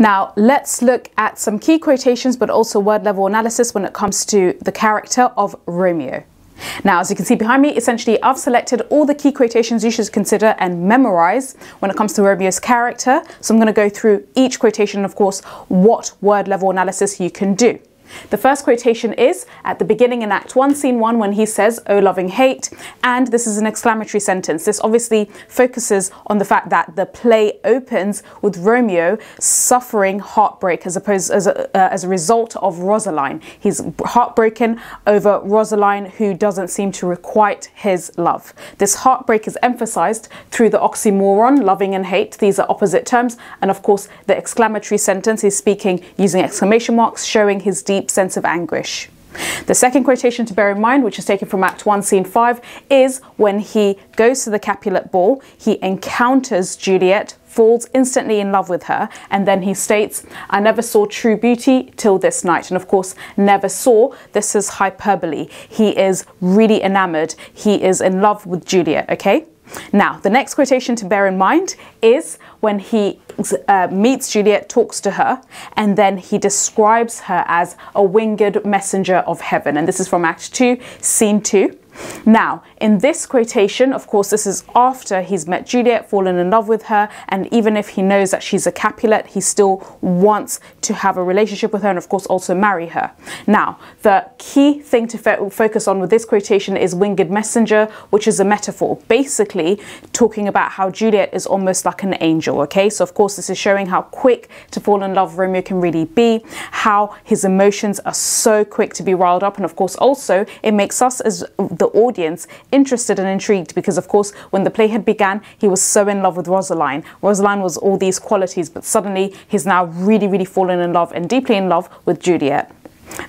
Now, let's look at some key quotations, but also word level analysis when it comes to the character of Romeo. Now, as you can see behind me, essentially I've selected all the key quotations you should consider and memorize when it comes to Romeo's character. So I'm going to go through each quotation and of course what word level analysis you can do. The first quotation is at the beginning in Act 1, Scene 1, when he says, Oh, loving hate. And this is an exclamatory sentence. This obviously focuses on the fact that the play opens with Romeo suffering heartbreak as opposed as a, uh, as a result of Rosaline. He's heartbroken over Rosaline, who doesn't seem to requite his love. This heartbreak is emphasized through the oxymoron, loving and hate. These are opposite terms. And of course, the exclamatory sentence is speaking using exclamation marks, showing his deep deep sense of anguish. The second quotation to bear in mind, which is taken from Act 1, Scene 5, is when he goes to the Capulet ball, he encounters Juliet, falls instantly in love with her, and then he states, I never saw true beauty till this night. And of course, never saw, this is hyperbole. He is really enamored. He is in love with Juliet, okay? Now, the next quotation to bear in mind is when he uh, meets Juliet, talks to her, and then he describes her as a winged messenger of heaven. And this is from Act 2, Scene 2. Now, in this quotation, of course, this is after he's met Juliet, fallen in love with her, and even if he knows that she's a Capulet, he still wants to have a relationship with her and, of course, also marry her. Now, the key thing to fo focus on with this quotation is winged messenger, which is a metaphor, basically talking about how Juliet is almost like an angel, okay? So, of course, this is showing how quick to fall in love Romeo can really be, how his emotions are so quick to be riled up, and, of course, also it makes us as the audience interested and intrigued because, of course, when the play had began, he was so in love with Rosaline. Rosaline was all these qualities, but suddenly he's now really, really fallen in love and deeply in love with Juliet.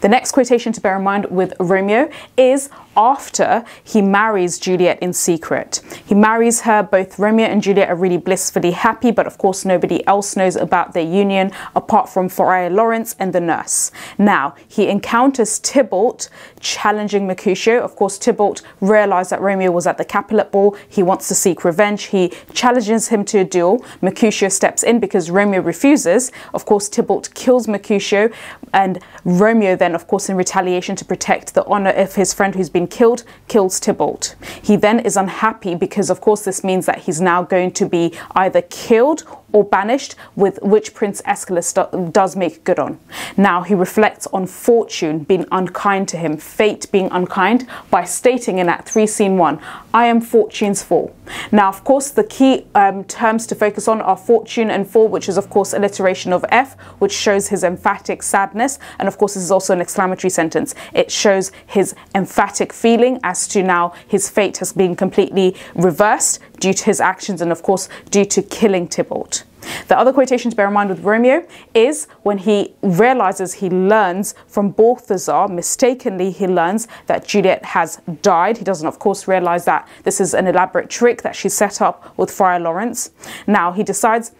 The next quotation to bear in mind with Romeo is after he marries Juliet in secret. He marries her, both Romeo and Juliet are really blissfully happy, but of course nobody else knows about their union apart from Friar Lawrence and the nurse. Now, he encounters Tybalt challenging Mercutio. Of course, Tybalt realized that Romeo was at the Capulet ball. He wants to seek revenge. He challenges him to a duel. Mercutio steps in because Romeo refuses. Of course, Tybalt kills Mercutio and Romeo then, of course, in retaliation to protect the honor of his friend who's been been killed, kills Tybalt. He then is unhappy because, of course, this means that he's now going to be either killed or banished, with which Prince Escalus do does make good on. Now he reflects on fortune being unkind to him, fate being unkind, by stating in Act 3, Scene 1, I am fortune's fall. Now, of course, the key um, terms to focus on are fortune and fall, which is, of course, alliteration of F, which shows his emphatic sadness. And, of course, this is also an exclamatory sentence. It shows his emphatic feeling as to now his fate has been completely reversed due to his actions and, of course, due to killing Tybalt. The other quotation to bear in mind with Romeo is when he realizes he learns from Balthazar, mistakenly he learns that Juliet has died. He doesn't, of course, realize that this is an elaborate trick that she set up with Friar Lawrence. Now he decides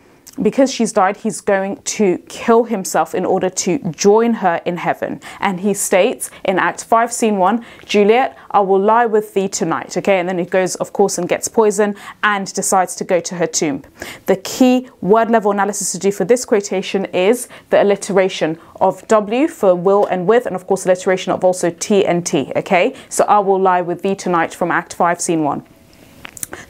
because she's died, he's going to kill himself in order to join her in heaven. And he states in Act 5, Scene 1, Juliet, I will lie with thee tonight. Okay, and then he goes, of course, and gets poison and decides to go to her tomb. The key word level analysis to do for this quotation is the alliteration of W for will and with, and of course, alliteration of also T and T. Okay, so I will lie with thee tonight from Act 5, Scene 1.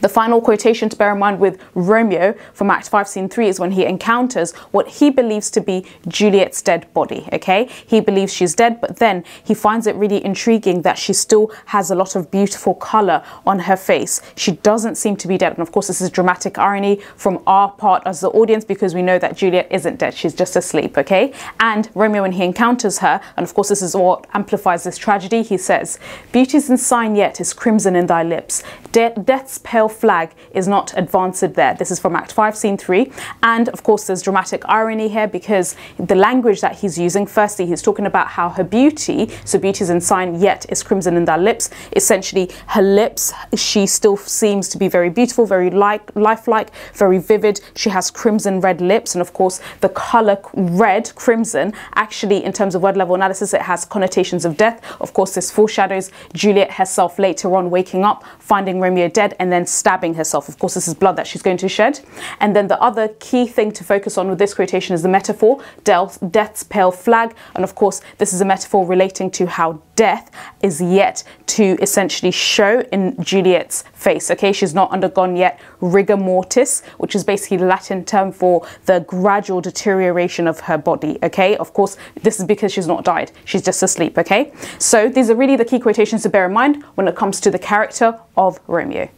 The final quotation to bear in mind with Romeo from Act 5, Scene 3 is when he encounters what he believes to be Juliet's dead body, okay? He believes she's dead, but then he finds it really intriguing that she still has a lot of beautiful colour on her face. She doesn't seem to be dead. And of course, this is dramatic irony from our part as the audience because we know that Juliet isn't dead. She's just asleep, okay? And Romeo, when he encounters her, and of course, this is what amplifies this tragedy, he says, Beauty's in sign yet is crimson in thy lips. De death's pale flag is not advanced there. This is from Act 5, Scene 3. And of course, there's dramatic irony here because the language that he's using, firstly, he's talking about how her beauty, so beauty is in sign, yet is crimson in thy lips. Essentially, her lips, she still seems to be very beautiful, very like, lifelike, very vivid. She has crimson red lips. And of course, the color red, crimson, actually, in terms of word level analysis, it has connotations of death. Of course, this foreshadows Juliet herself later on waking up, finding Romeo dead, and then then stabbing herself. Of course, this is blood that she's going to shed. And then the other key thing to focus on with this quotation is the metaphor, death's pale flag. And of course, this is a metaphor relating to how death is yet to essentially show in Juliet's face. Okay, she's not undergone yet rigor mortis, which is basically the Latin term for the gradual deterioration of her body. Okay, of course, this is because she's not died, she's just asleep. Okay, so these are really the key quotations to bear in mind when it comes to the character of Romeo.